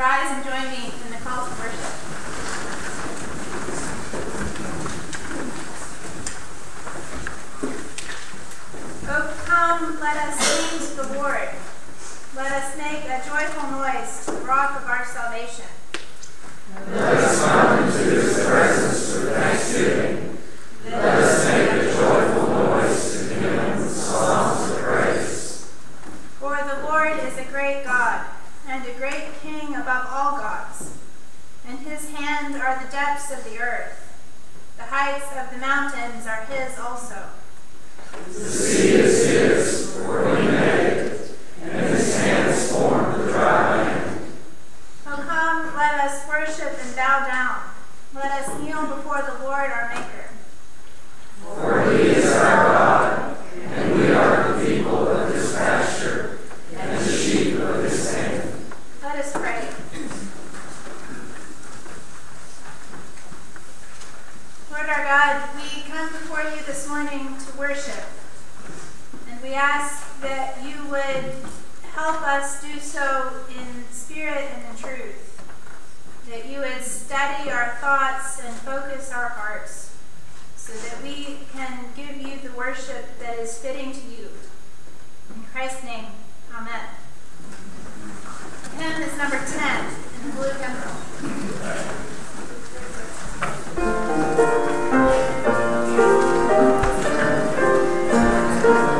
rise and join me in the call to worship. Oh, come, let us sing to the Lord. Let us make a joyful noise to the rock of our salvation. Let us come into his presence with thanksgiving. Let us make a joyful noise to him with songs of praise. For the Lord is a great God and a great King above all gods. In his hand are the depths of the earth. The heights of the mountains are his also. The sea is his, for he made it, and his hands formed the dry land. Oh, come, let us worship and bow down. Let us kneel before the Lord our Maker. For he is our God, and we are the people of his pasture, and the sheep of his hand. Let us pray. Lord our God, we come before you this morning to worship. And we ask that you would help us do so in spirit and in truth. That you would steady our thoughts and focus our hearts so that we can give you the worship that is fitting to you. In Christ's name, amen. Hymn is number 10 in the blue hymnal. Please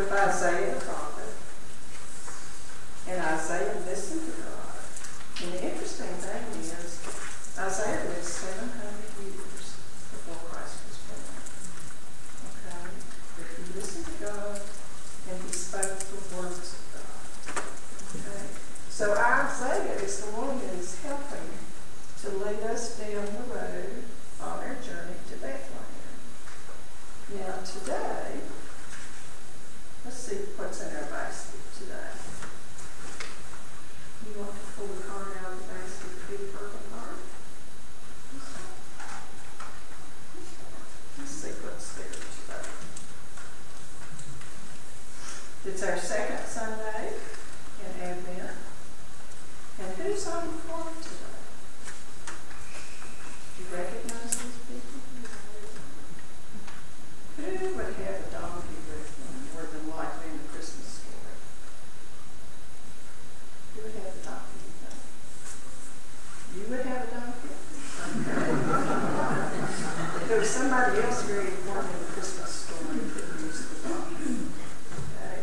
with Isaiah the prophet. And Isaiah listened to God. And the interesting thing is, Isaiah lived 700 years before Christ was born. Okay? But he listened to God and he spoke the words of God. Okay? So Isaiah is the one that is helping to lead us down the road on our journey to Bethlehem. Now, today, Let's see what's in our basket today. You want to pull the card out of the basket and feed her the card? Let's see what's there today. It's our second Sunday in Advent. And who's on the floor today? Do you recognize these people? Who would have a part very important in the Christmas story the dog. Okay.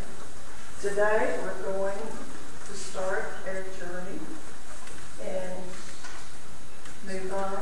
Today we're going to start our journey and move on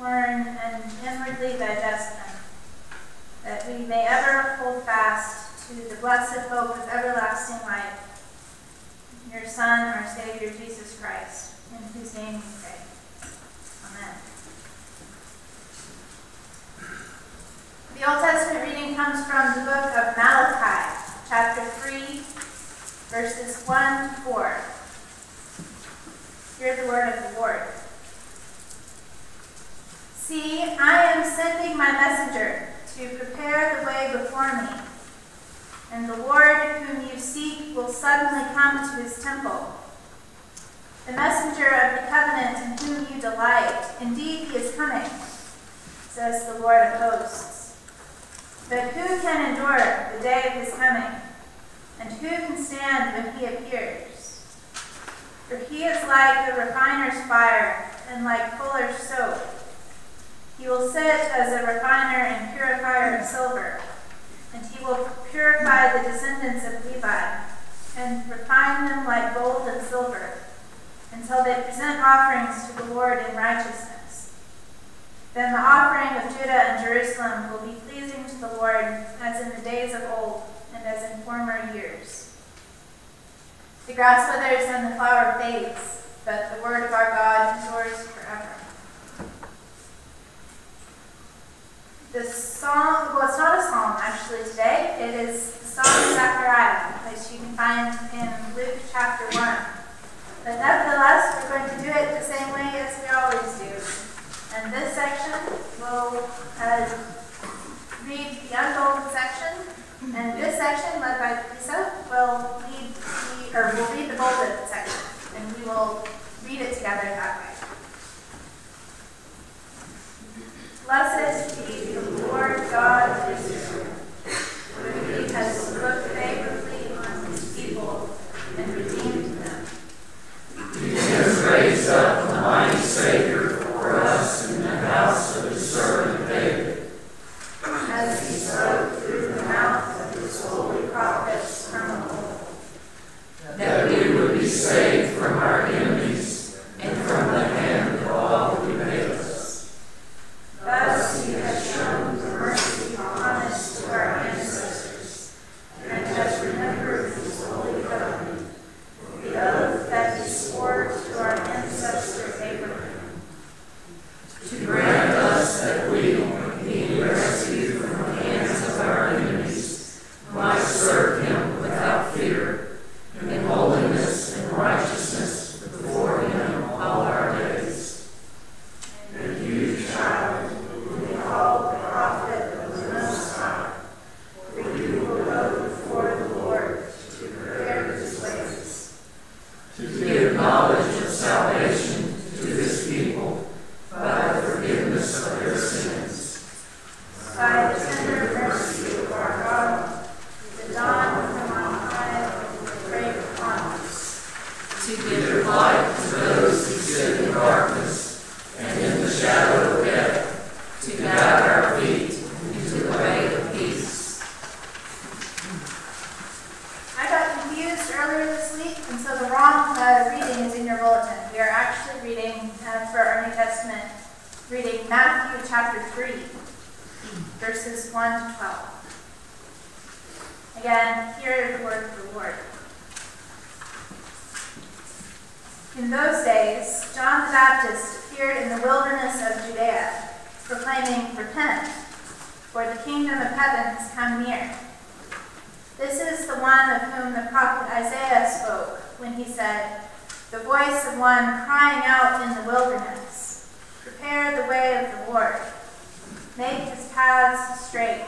learn, and inwardly digest them, that we may ever hold fast to the blessed hope of everlasting life, your Son, our Savior, Jesus Christ, in whose name we pray. Amen. The Old Testament reading comes from the book of Malachi, chapter 3, verses 1 to 4. Hear the word of the Lord. See, I am sending my messenger to prepare the way before me. And the Lord whom you seek will suddenly come to his temple. The messenger of the covenant in whom you delight, indeed he is coming, says the Lord of hosts. But who can endure the day of his coming? And who can stand when he appears? For he is like a refiner's fire and like fuller's soap. He will sit as a refiner and purifier of silver, and he will purify the descendants of Levi, and refine them like gold and silver, until they present offerings to the Lord in righteousness. Then the offering of Judah and Jerusalem will be pleasing to the Lord as in the days of old and as in former years. The grass withers and the flower fades, but the word of our God endures forever. The song, well, it's not a psalm actually today. It is the Song of Zechariah, which you can find in Luke chapter 1. But nevertheless, we're going to do it the same way as we always do. And this section will uh, read the unbolded section, and this section, led by Lisa, will lead the, or will read confused earlier this week, and so the wrong uh, reading is in your bulletin. We are actually reading uh, for our New Testament, reading Matthew chapter 3, verses 1 to 12. Again, hear the word of the Lord. In those days, John the Baptist appeared in the wilderness of Judea, proclaiming, Repent, for the kingdom of heaven has come near. This is the one of whom the prophet Isaiah spoke when he said, The voice of one crying out in the wilderness, Prepare the way of the Lord, make his paths straight.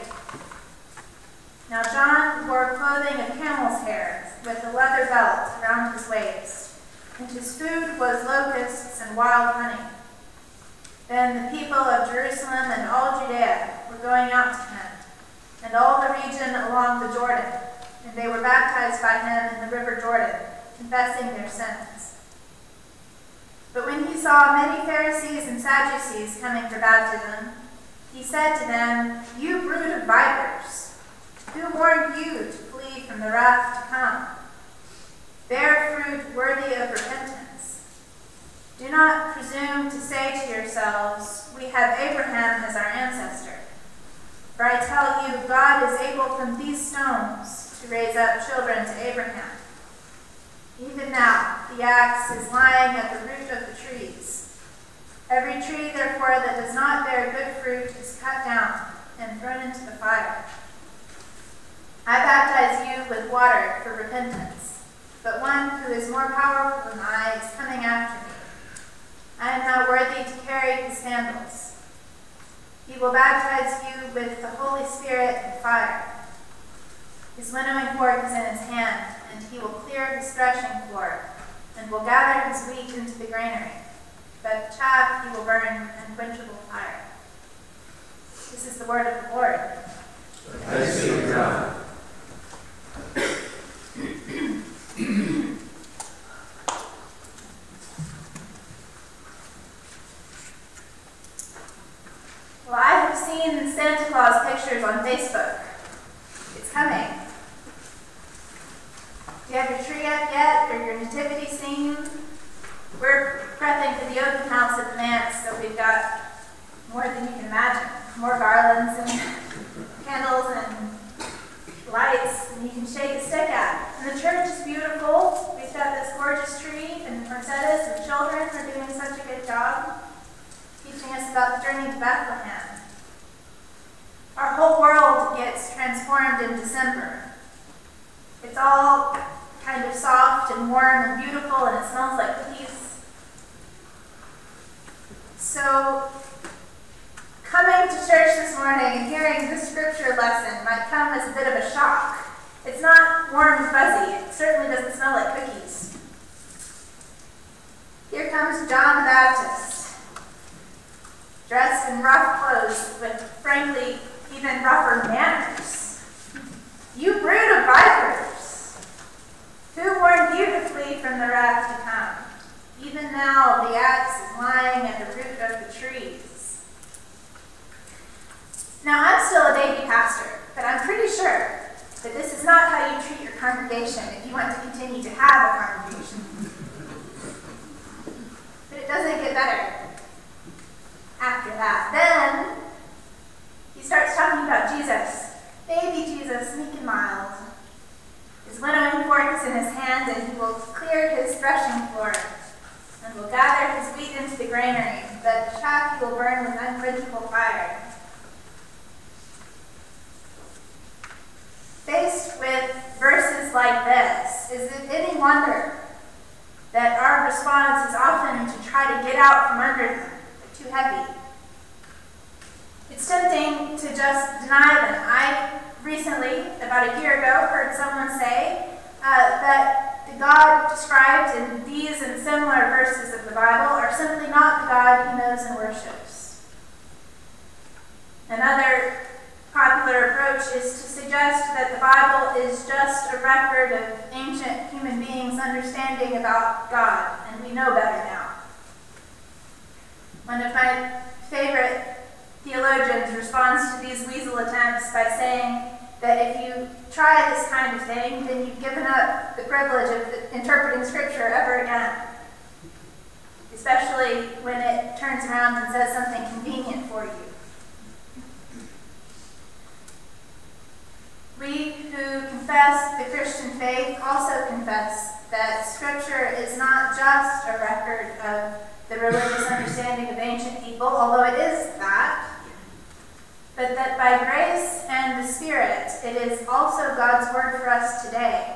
Now John wore clothing of camel's hair with a leather belt around his waist, and his food was locusts and wild honey. Then the people of Jerusalem and all Judea were going out to him and all the region along the Jordan, and they were baptized by him in the river Jordan, confessing their sins. But when he saw many Pharisees and Sadducees coming for baptism, he said to them, You brood of vipers, who warned you to flee from the wrath to come? Bear fruit worthy of repentance. Do not presume to say to yourselves, We have Abraham as our ancestor. For I tell you, God is able from these stones to raise up children to Abraham. Even now, the axe is lying at the root of the trees. Every tree, therefore, that does not bear good fruit is cut down and thrown into the fire. I baptize you with water for repentance, but one who is more powerful than I is coming after me. I am not worthy to carry his sandals. He will baptize you with the Holy Spirit and fire. His winnowing fork is in his hand, and he will clear his threshing floor, and will gather his wheat into the granary. But the chaff he will burn in unquenchable fire. This is the word of the Lord. Thanks be to God. Well, I have seen Santa Claus pictures on Facebook. It's coming. Do you have your tree up yet, or your nativity scene? We're prepping for the open house at the manse, so we've got more than you can imagine. More garlands and candles and lights and you can shake a stick at. And the church is beautiful. We've got this gorgeous tree and the Mercedes and children are doing such a good job teaching us about the journey to Bethlehem. Our whole world gets transformed in December. It's all kind of soft and warm and beautiful and it smells like cookies. So, coming to church this morning and hearing this scripture lesson might come as a bit of a shock. It's not warm and fuzzy. It certainly doesn't smell like cookies. Here comes John the Baptist, dressed in rough clothes with, frankly, even rougher manners. You brood of vipers! Who warned you to flee from the wrath to come? Even now the axe is lying at the root of the trees. Now I'm still a baby pastor, but I'm pretty sure that this is not how you treat your congregation if you want to continue to have a congregation. But it doesn't get better after that. Then he starts talking about Jesus, baby Jesus, meek and mild. His winnowing fork is in his hand, and he will clear his threshing floor and will gather his wheat into the granary, but the chaff he will burn with unquenchable fire. Faced with verses like this, is it any wonder that our response is often to try to get out from under them? They're too heavy. It's tempting to just deny them. I recently, about a year ago, heard someone say uh, that the God described in these and similar verses of the Bible are simply not the God he knows and worships. Another popular approach is to suggest that the Bible is just a record of ancient human beings' understanding about God, and we know better now. One of my favorite theologians responds to these weasel attempts by saying that if you try this kind of thing, then you've given up the privilege of interpreting Scripture ever again. Especially when it turns around and says something convenient for you. We who confess the Christian faith also confess that Scripture is not just a record of the religious understanding of ancient people, although it is that, but that by grace and the Spirit, it is also God's Word for us today.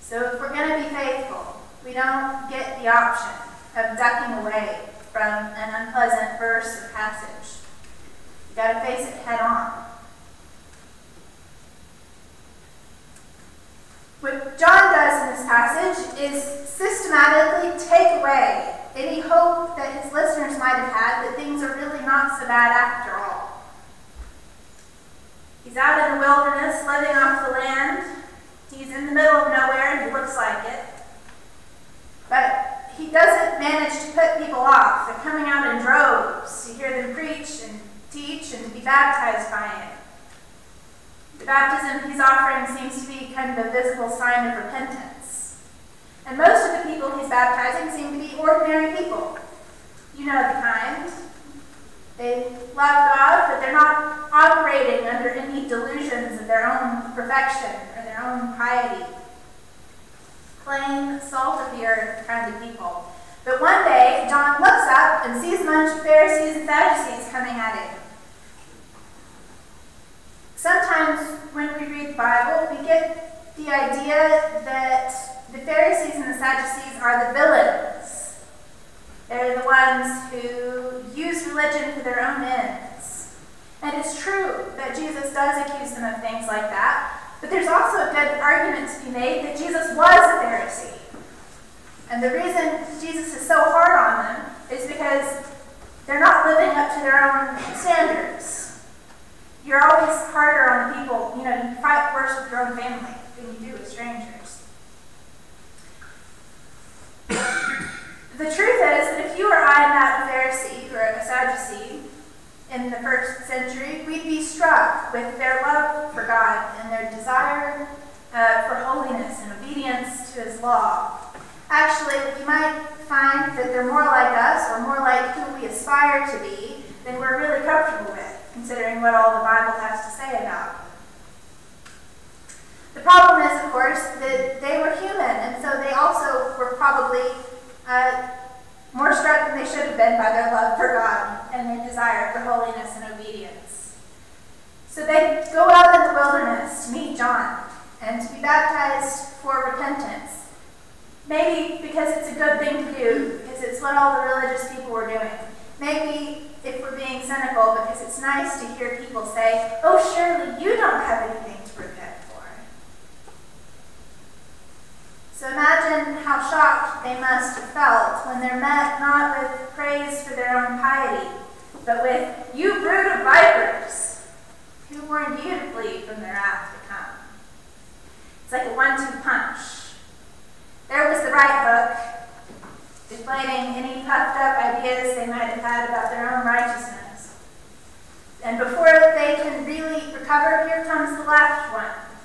So if we're going to be faithful, we don't get the option of ducking away from an unpleasant verse or passage. You've got to face it head on. What John does in this passage is systematically take away any hope that his listeners might have had that things are really not so bad after all. He's out in the wilderness, living off the land. He's in the middle of nowhere, and he looks like it. But he doesn't manage to put people off. They're coming out in droves to hear them preach and teach and be baptized by him. The baptism he's offering seems to be kind of a visible sign of repentance. And most of the people he's baptizing seem to be ordinary people. You know the kind. They love God, but they're not operating under any delusions of their own perfection or their own piety. Plain, salt of the earth kind of people. But one day, John looks up and sees a bunch of Pharisees and Sadducees coming at him. Sometimes when we read the Bible, we get the idea that the Pharisees and the Sadducees are the villains. They're the ones who use religion for their own ends. And it's true that Jesus does accuse them of things like that, but there's also a good argument to be made that Jesus was a Pharisee. And the reason Jesus is so hard on them is because they're not living up to their own standards. You're always harder on the people, you know, you fight worse with your own family than you do with strangers. The truth is that if you or I met a Pharisee or a Sadducee in the first century, we'd be struck with their love for God and their desire uh, for holiness and obedience to His law. Actually, we might find that they're more like us or more like who we aspire to be, than we're really comfortable with, considering what all the Bible has to say about them. The problem is, of course, that they were human, and so they also were probably uh, more struck than they should have been by their love for God and their desire for holiness and obedience. So they go out in the wilderness to meet John and to be baptized for repentance. Maybe because it's a good thing to do, because it's what all the religious people were doing. Maybe if we're being cynical, because it's nice to hear people say, Oh, surely you don't have anything to repent for. So imagine how shocked they must have felt when they're met not with praise for their own piety, but with, You brood of vipers! Who warned you to flee from the wrath to come? It's like a one two punch. There was the right hook, deflating any puffed up ideas they might have had about their own righteousness. And before they can really recover, here comes the left one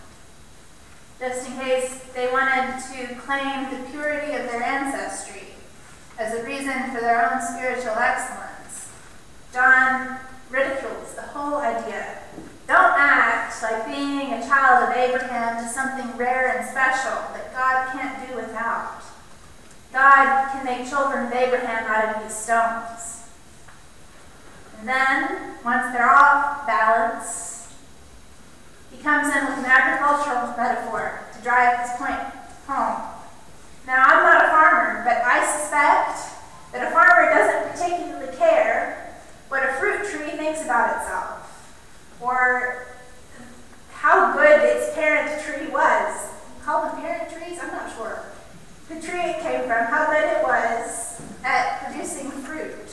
just in case they wanted to claim the purity of their ancestry as a reason for their own spiritual excellence. John ridicules the whole idea. Don't act like being a child of Abraham is something rare and special that God can't do without. God can make children of Abraham out of these stones. And then, once they're off balance, he comes in with an agricultural metaphor to drive his point home. Now, I'm not a farmer, but I suspect that a farmer doesn't particularly care what a fruit tree thinks about itself or how good its parent tree was. Call them parent trees? I'm not sure. The tree it came from, how good it was at producing fruit.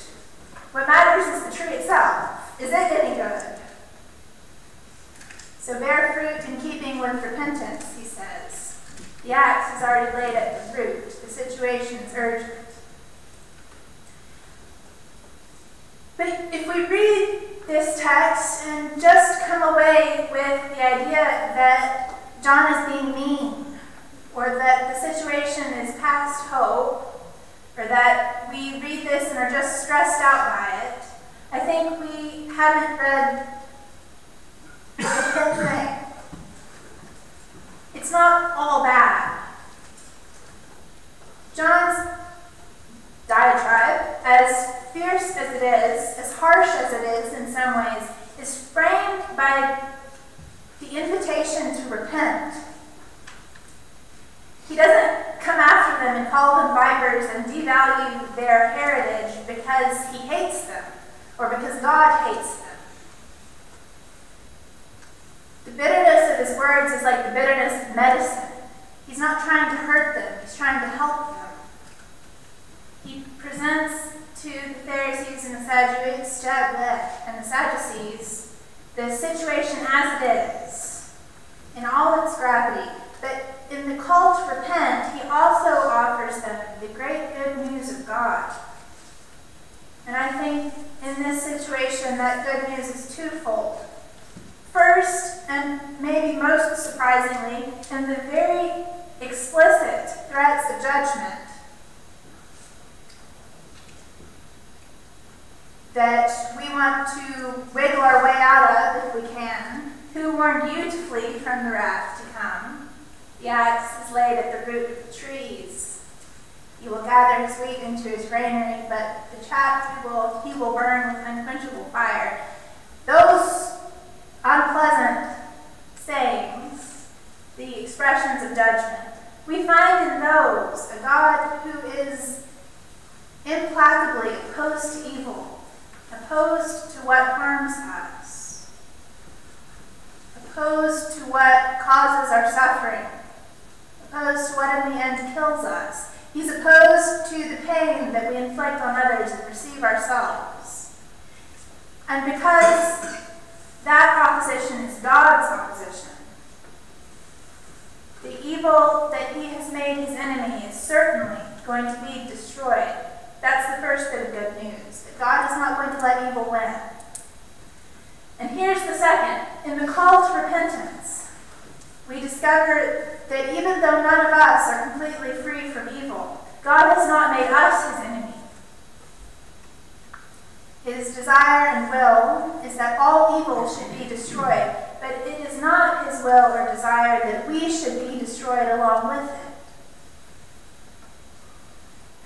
What matters is the tree itself. Is it any good? So bear fruit in keeping with repentance, he says. The axe is already laid at the root. The situation is urgent. But if we read this text and just come away with the idea that John is being mean, or that the situation is past hope, or that we read this and are just stressed out by it, I think we haven't read It's not all bad. John's diatribe, as fierce as it is, as harsh as it is in some ways, is framed by the invitation to repent. He doesn't come after them and call them vipers and devalue their heritage because he hates them or because God hates them. The bitterness of his words is like the bitterness of medicine. He's not trying to hurt them, he's trying to help them. He presents to the Pharisees and the Sadducees and the Sadducees the situation as it is, in all its gravity. But in the call to repent, he also offers them the great good news of God. And I think in this situation, that good news is twofold. First, and maybe most surprisingly, in the very explicit threats of judgment that we want to wiggle our way out of if we can. Who warned you to flee from the wrath to come? The axe is laid at the root of the trees. You will gather his wheat into his granary, but the chaff he will, he will burn with unquenchable fire. Those unpleasant sayings, the expressions of judgment, we find in those a God who is implacably opposed to evil, opposed to what harms us, opposed to what causes our suffering, opposed to what in the end kills us. He's opposed to the pain that we inflict on others and receive ourselves. And because that opposition is God's opposition. The evil that he has made his enemy is certainly going to be destroyed. That's the first bit of good news, that God is not going to let evil win. And here's the second. In the call to repentance, we discover that even though none of us are completely free from evil, God has not made us his enemy. His desire and will that all evil should be destroyed, but it is not his will or desire that we should be destroyed along with it.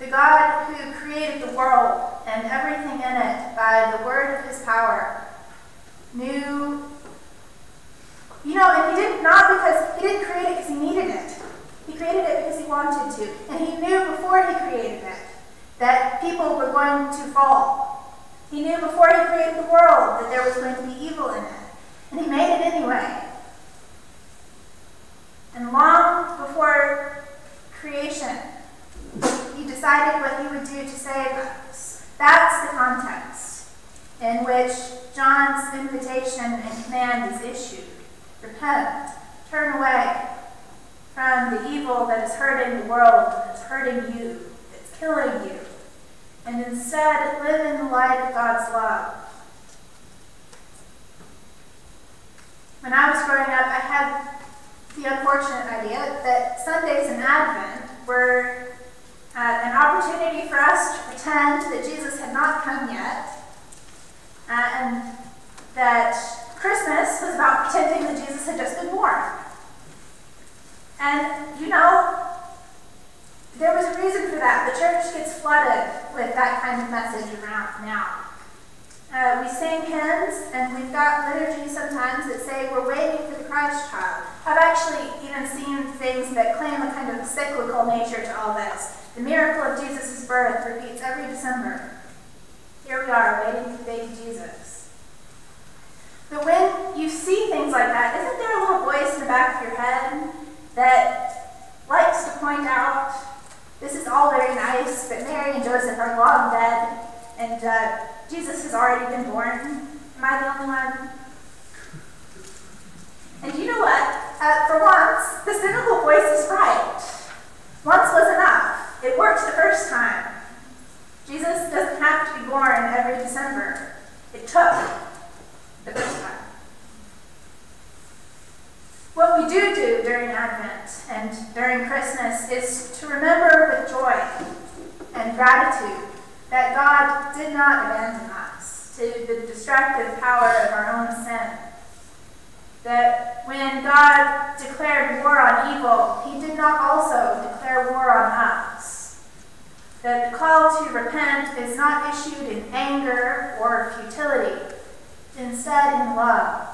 The God who created the world and everything in it by the word of his power knew, you know, and he did not because he didn't create it because he needed it. He created it because he wanted to. And he knew before he created it that people were going to fall. He knew before he created the world that there was going to be evil in it. And he made it anyway. And long before creation, he decided what he would do to save us. That's the context in which John's invitation and command is issued. Repent, turn away from the evil that is hurting the world, that's hurting you, that's killing you, and instead live in the light of God's love. When I was growing up, I had the unfortunate idea that Sundays in Advent were uh, an opportunity for us to pretend that Jesus had not come yet, uh, and that Christmas was about pretending that Jesus had just been born. And, you know, there was a reason for that. The church gets flooded with that kind of message around now. Uh, we sing hymns, and we've got liturgy sometimes that say we're waiting for the Christ child. I've actually even seen things that claim a kind of cyclical nature to all this. The miracle of Jesus' birth repeats every December. Here we are, waiting for baby Jesus. But when you see things like that, isn't there a little voice in the back of your head that likes to point out this is all very nice, but Mary and Joseph are long dead, and uh, Jesus has already been born. Am I the only one? And you know what? Uh, for once, the cynical voice is right. Once was enough. It worked the first time. Jesus doesn't have to be born every December. It took the first time. What we do do during Advent and during Christmas is to remember with joy and gratitude that God did not abandon us to the destructive power of our own sin. That when God declared war on evil, he did not also declare war on us. That the call to repent is not issued in anger or futility, instead in love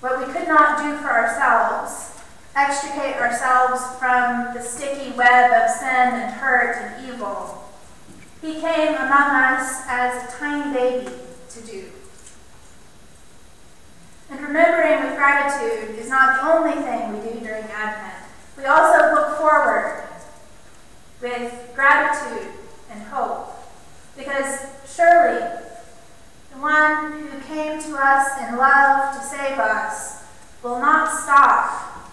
what we could not do for ourselves, extricate ourselves from the sticky web of sin and hurt and evil. He came among us as a tiny baby to do. And remembering with gratitude is not the only thing we do during Advent. We also look forward with gratitude and hope. Because surely one who came to us in love to save us, will not stop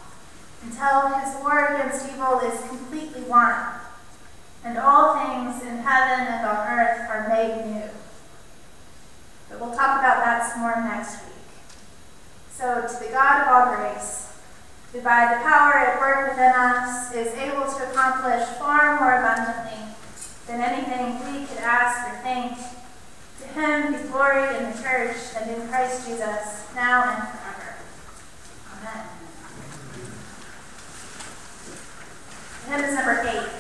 until his war against evil is completely won, and all things in heaven and on earth are made new. But we'll talk about that some more next week. So, to the God of all grace, who by the power at work within us is able to accomplish far more abundantly than anything we could ask or think, him be glory in the church and in Christ Jesus, now and forever. Amen. Hymn is number eight.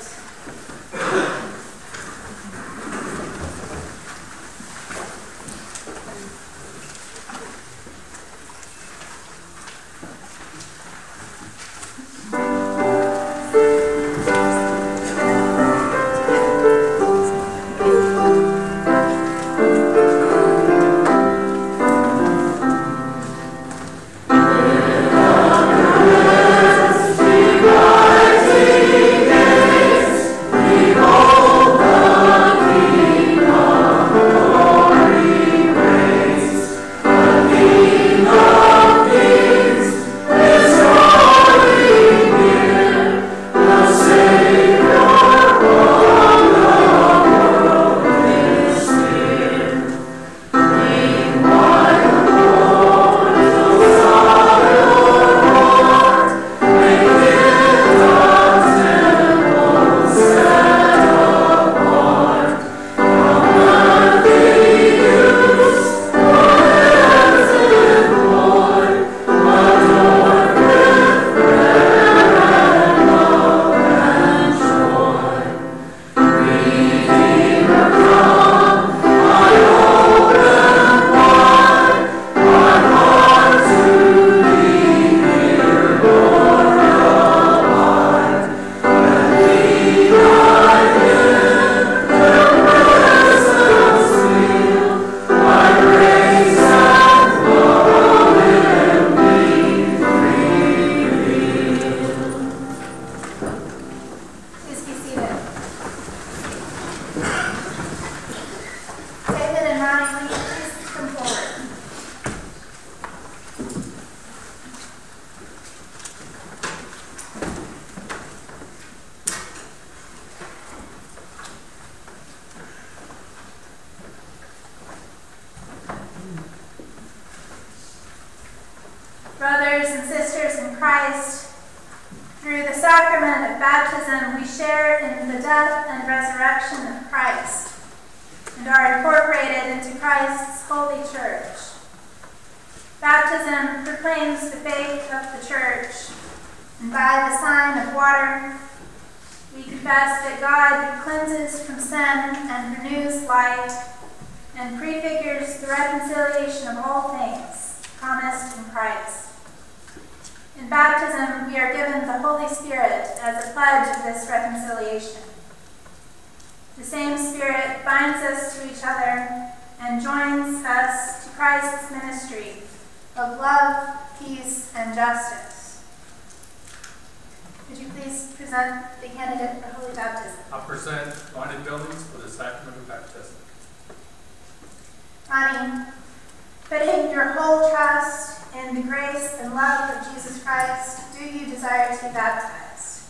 You desire to be baptized?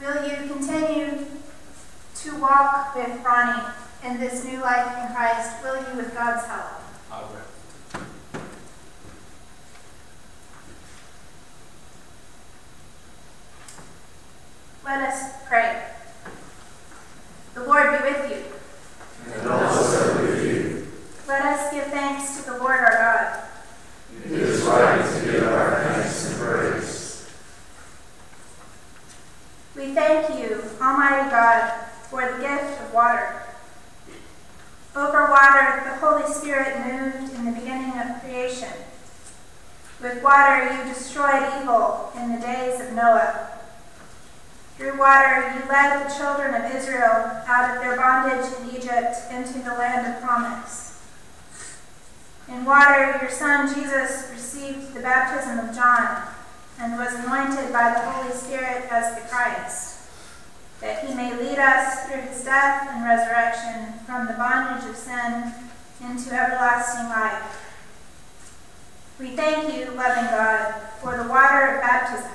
Will you continue to walk with Ronnie in this new life in Christ? Will you with God's help? I will. Let us pray. The Lord be with you. and also with you. Let us give thanks to the Lord our God. It is right to give our thanks and praise. We thank you, Almighty God, for the gift of water. Over water, the Holy Spirit moved in the beginning of creation. With water, you destroyed evil in the days of Noah. Through water, you led the children of Israel out of their bondage in Egypt into the land of promise. In water, your son Jesus received the baptism of John and was anointed by the Holy Spirit as the Christ, that he may lead us through his death and resurrection from the bondage of sin into everlasting life. We thank you, loving God, for the water of baptism.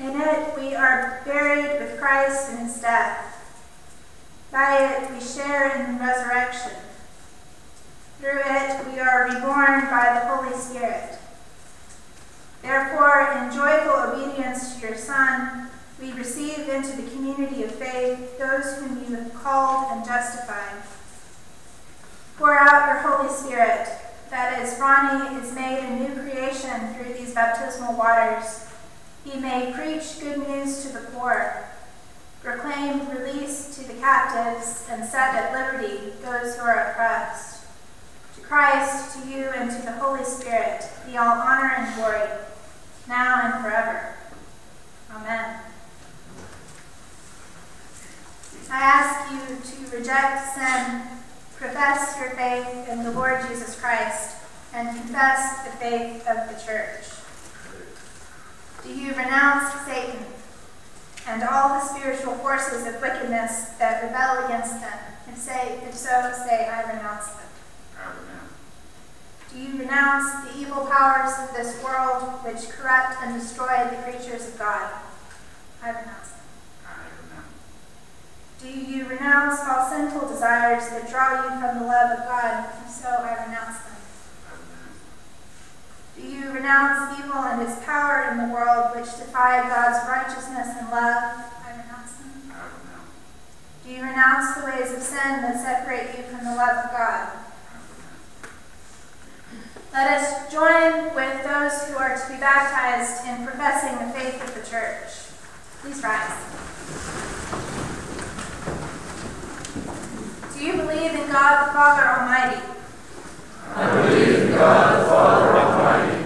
In it we are buried with Christ in his death. By it we share in resurrection. Through it we are reborn by the Holy Spirit. Therefore, in joyful obedience to your Son, we receive into the community of faith those whom you have called and justified. Pour out your Holy Spirit, that as Ronnie is made a new creation through these baptismal waters, he may preach good news to the poor, proclaim release to the captives, and set at liberty those who are oppressed. To Christ, to you, and to the Holy Spirit be all honor and glory, now and forever. Amen. I ask you to reject sin, profess your faith in the Lord Jesus Christ, and confess the faith of the church. Do you renounce Satan and all the spiritual forces of wickedness that rebel against them? If say, if so, say, I renounce them. Do you renounce the evil powers of this world which corrupt and destroy the creatures of God? I renounce them. I renounce. Do you renounce all sinful desires that draw you from the love of God? If so, I renounce them. I renounce. Do you renounce evil and its power in the world which defy God's righteousness and love? I renounce them. I renounce. Do you renounce the ways of sin that separate you from the love of God? Let us join with those who are to be baptized in professing the faith of the church. Please rise. Do you believe in God the Father Almighty? I believe in God the Father Almighty,